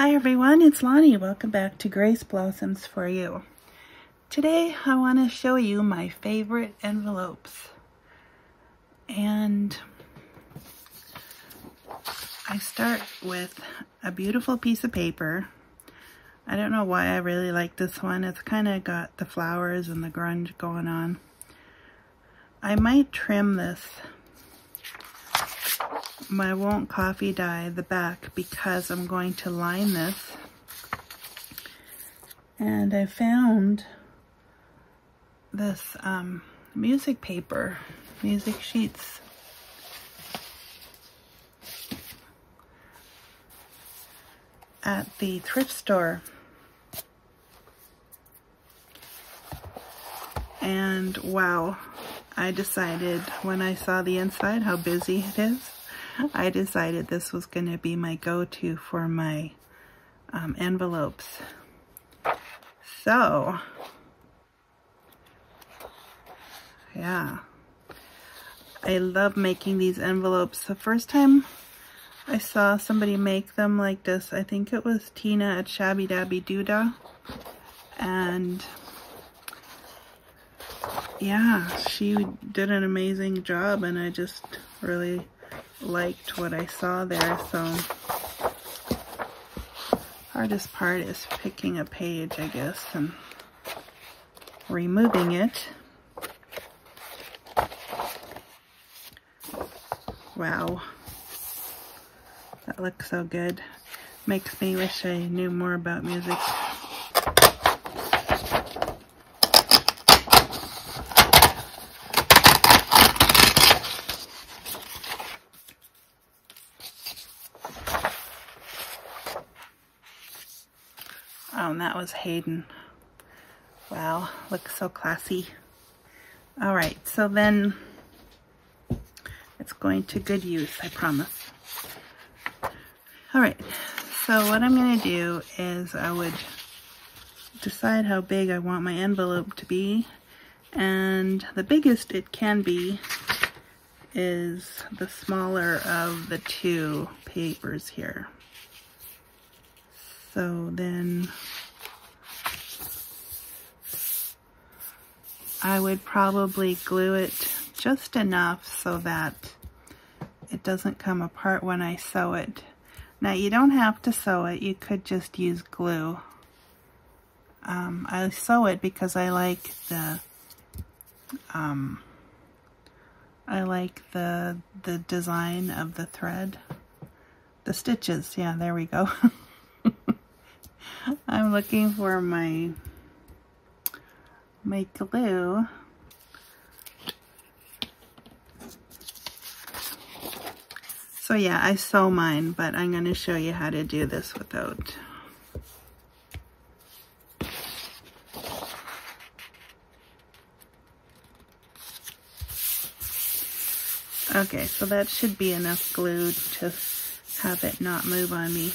Hi everyone, it's Lonnie. Welcome back to Grace Blossoms for You. Today I want to show you my favorite envelopes. And I start with a beautiful piece of paper. I don't know why I really like this one. It's kind of got the flowers and the grunge going on. I might trim this my won't coffee dye the back because I'm going to line this. And I found this um, music paper, music sheets. at the thrift store. And wow, I decided when I saw the inside how busy it is. I decided this was going to be my go-to for my um, envelopes. So, yeah. I love making these envelopes. The first time I saw somebody make them like this, I think it was Tina at Shabby Dabby Doodah. And yeah, she did an amazing job and I just really liked what I saw there, so hardest part is picking a page, I guess, and removing it. Wow. That looks so good. Makes me wish I knew more about music. And that was Hayden. Wow, looks so classy. All right, so then it's going to good use, I promise. All right, so what I'm gonna do is I would decide how big I want my envelope to be, and the biggest it can be is the smaller of the two papers here. So then I would probably glue it just enough so that it doesn't come apart when I sew it. Now you don't have to sew it, you could just use glue. Um, I sew it because I like the um, I like the the design of the thread. The stitches, yeah, there we go. I'm looking for my my glue. So yeah, I sew mine, but I'm going to show you how to do this without. Okay, so that should be enough glue to have it not move on me.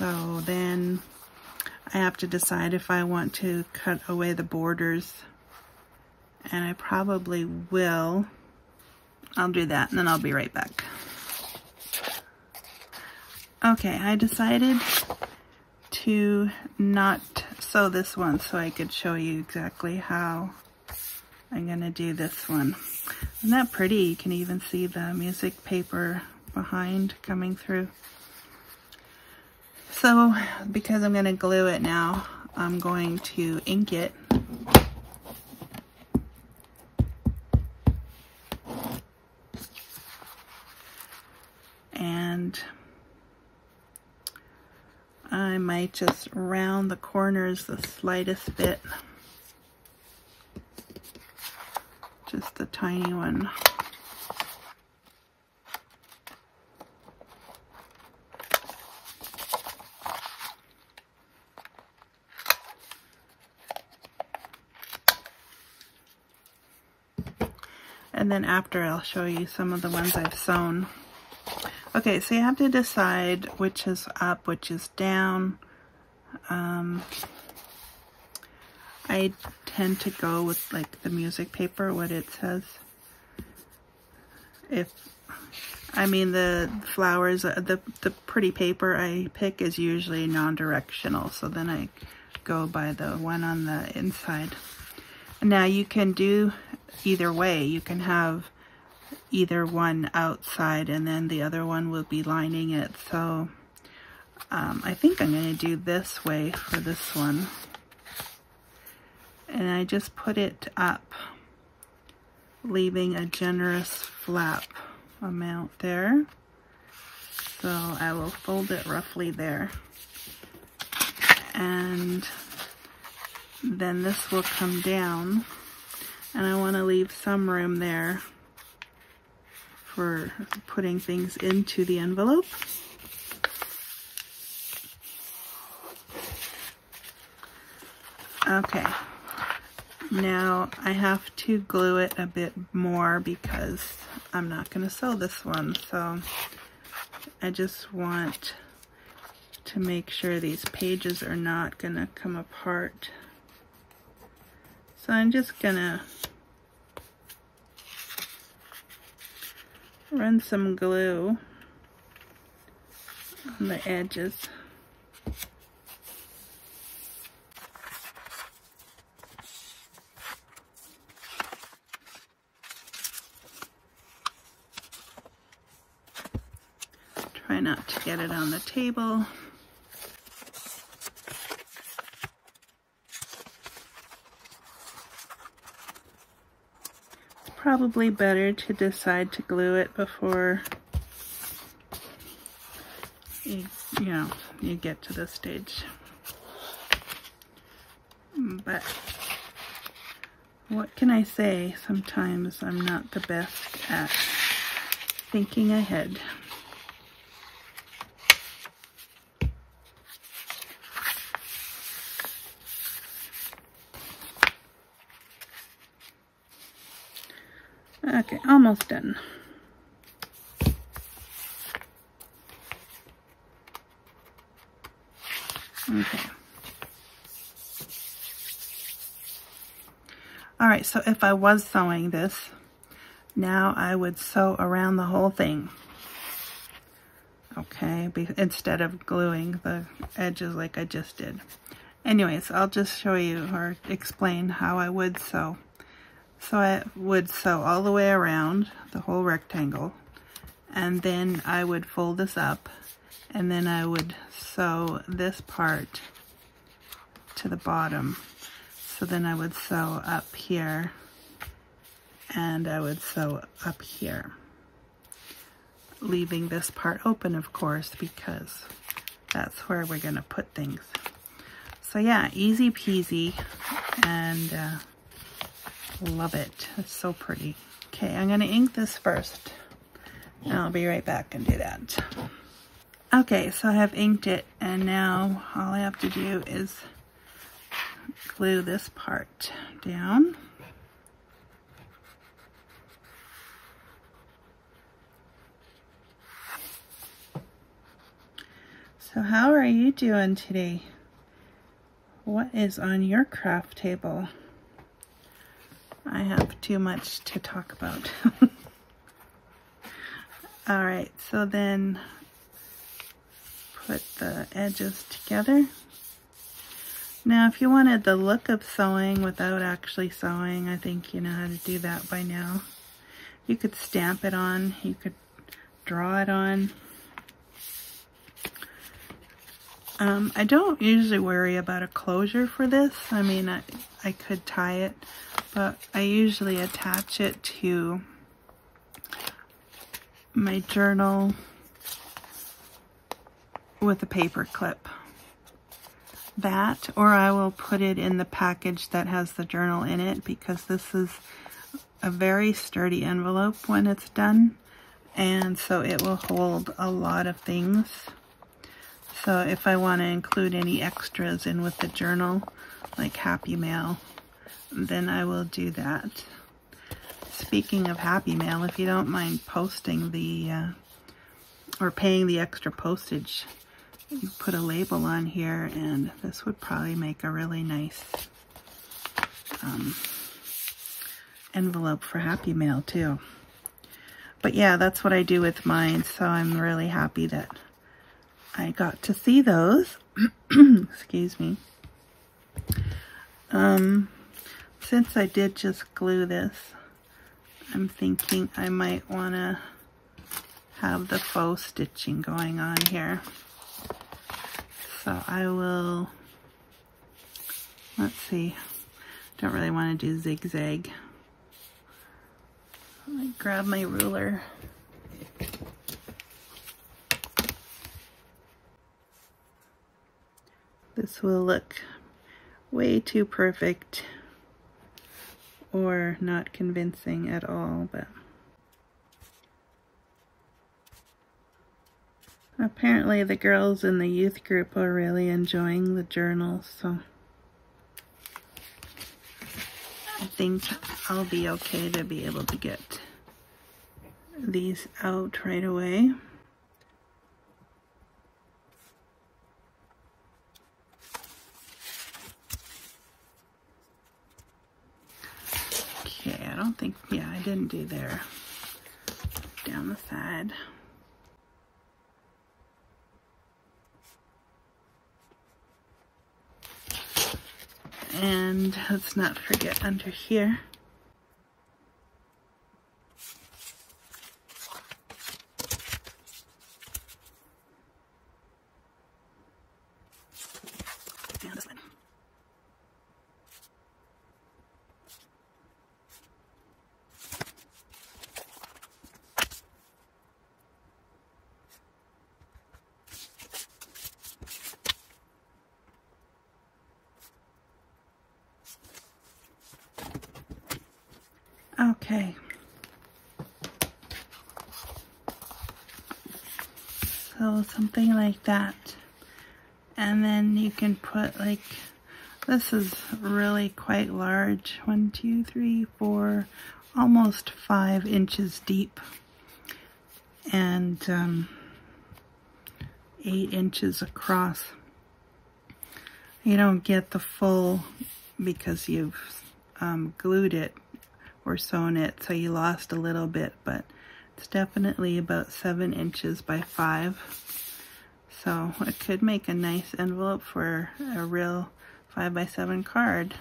So then I have to decide if I want to cut away the borders. And I probably will. I'll do that and then I'll be right back. Okay, I decided to not sew this one so I could show you exactly how I'm going to do this one. Isn't that pretty? You can even see the music paper behind coming through. So because I'm going to glue it now, I'm going to ink it. And I might just round the corners the slightest bit. Just a tiny one. And then after I'll show you some of the ones I've sewn. Okay, so you have to decide which is up, which is down. Um, I tend to go with like the music paper, what it says. If, I mean the flowers, uh, the, the pretty paper I pick is usually non-directional, so then I go by the one on the inside. Now you can do either way. You can have either one outside and then the other one will be lining it. So um, I think I'm going to do this way for this one. And I just put it up, leaving a generous flap amount there. So I will fold it roughly there. And then this will come down. And I want to leave some room there for putting things into the envelope. Okay, now I have to glue it a bit more because I'm not going to sew this one. So I just want to make sure these pages are not going to come apart. So I'm just to run some glue on the edges. Try not to get it on the table. Probably better to decide to glue it before you, you know, you get to this stage. Mm, but what can I say? Sometimes I'm not the best at thinking ahead. Okay, almost done. Okay. All right, so if I was sewing this, now I would sew around the whole thing. Okay, instead of gluing the edges like I just did. Anyways, I'll just show you or explain how I would sew. So I would sew all the way around the whole rectangle and then I would fold this up and then I would sew this part to the bottom. So then I would sew up here and I would sew up here. Leaving this part open, of course, because that's where we're gonna put things. So yeah, easy peasy and uh, Love it. It's so pretty. Okay, I'm going to ink this first. And I'll be right back and do that. Okay, so I have inked it, and now all I have to do is glue this part down. So how are you doing today? What is on your craft table? I have too much to talk about. Alright, so then put the edges together. Now, if you wanted the look of sewing without actually sewing, I think you know how to do that by now. You could stamp it on, you could draw it on. Um, I don't usually worry about a closure for this. I mean, I, I could tie it but I usually attach it to my journal with a paper clip. That, or I will put it in the package that has the journal in it because this is a very sturdy envelope when it's done and so it will hold a lot of things. So if I want to include any extras in with the journal, like Happy Mail, then I will do that. Speaking of Happy Mail, if you don't mind posting the, uh, or paying the extra postage, you put a label on here and this would probably make a really nice um, envelope for Happy Mail too. But yeah, that's what I do with mine, so I'm really happy that I got to see those. Excuse me. Um, since I did just glue this, I'm thinking I might want to have the faux stitching going on here. So I will, let's see, don't really want to do zigzag. I grab my ruler. This will look way too perfect or not convincing at all, but apparently the girls in the youth group are really enjoying the journal, so I think I'll be okay to be able to get these out right away. Okay, I don't think, yeah, I didn't do there. Down the side. And let's not forget under here. Okay. So something like that. And then you can put like, this is really quite large. One, two, three, four, almost five inches deep. And um, eight inches across. You don't get the full because you've um, glued it or sewn it, so you lost a little bit, but it's definitely about seven inches by five. So it could make a nice envelope for a real five by seven card.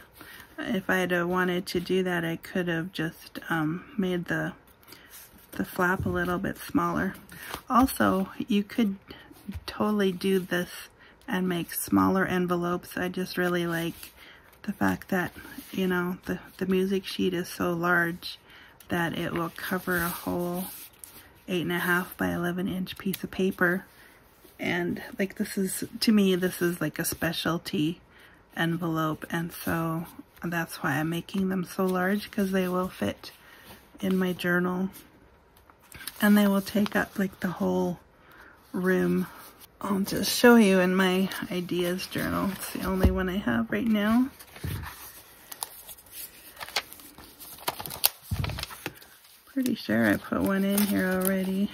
If I had wanted to do that, I could have just um, made the the flap a little bit smaller. Also, you could totally do this and make smaller envelopes. I just really like the fact that, you know, the, the music sheet is so large that it will cover a whole eight and a half by 11 inch piece of paper. And like this is, to me, this is like a specialty envelope. And so that's why I'm making them so large because they will fit in my journal. And they will take up like the whole room. I'll just show you in my ideas journal. It's the only one I have right now. Pretty sure I put one in here already.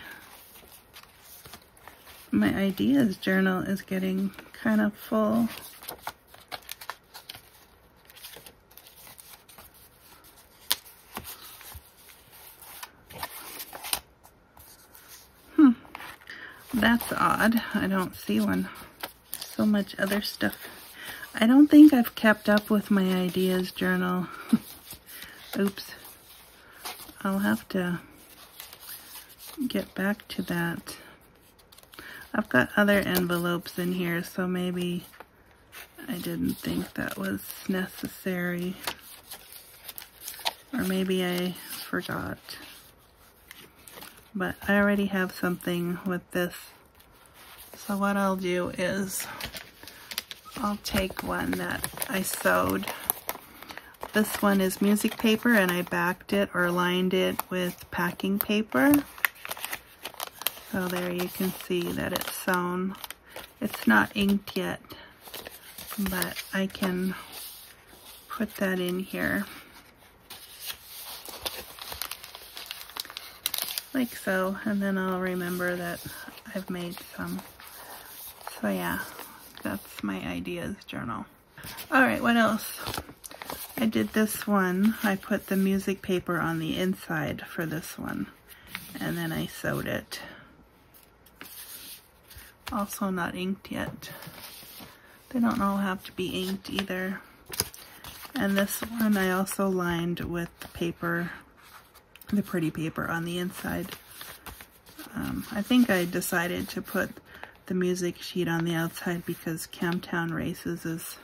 My ideas journal is getting kind of full. Hmm, that's odd. I don't see one. So much other stuff. I don't think I've kept up with my ideas journal. Oops. I'll have to get back to that. I've got other envelopes in here, so maybe I didn't think that was necessary. Or maybe I forgot. But I already have something with this. So what I'll do is I'll take one that I sewed. This one is music paper and I backed it or lined it with packing paper. So there you can see that it's sewn. It's not inked yet, but I can put that in here. Like so, and then I'll remember that I've made some. So yeah, that's my ideas journal. All right, what else? I did this one. I put the music paper on the inside for this one. And then I sewed it. Also not inked yet. They don't all have to be inked either. And this one I also lined with the paper, the pretty paper on the inside. Um, I think I decided to put the music sheet on the outside because Camptown Races is,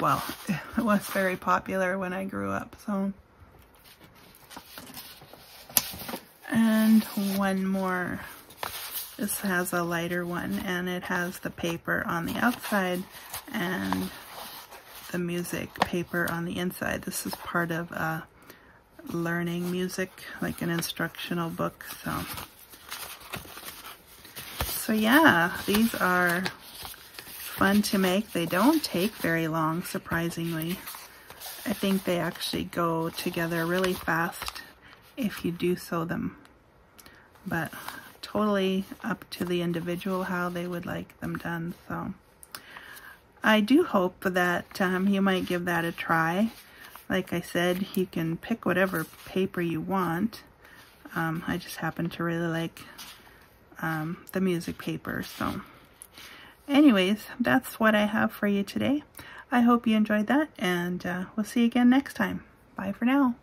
well, it was very popular when I grew up, so. And one more. This has a lighter one and it has the paper on the outside and the music paper on the inside. This is part of a learning music, like an instructional book, so. So yeah, these are fun to make. They don't take very long, surprisingly. I think they actually go together really fast if you do sew them. But totally up to the individual how they would like them done. So I do hope that um, you might give that a try. Like I said, you can pick whatever paper you want. Um, I just happen to really like um, the music paper. So anyways, that's what I have for you today. I hope you enjoyed that and uh, we'll see you again next time. Bye for now.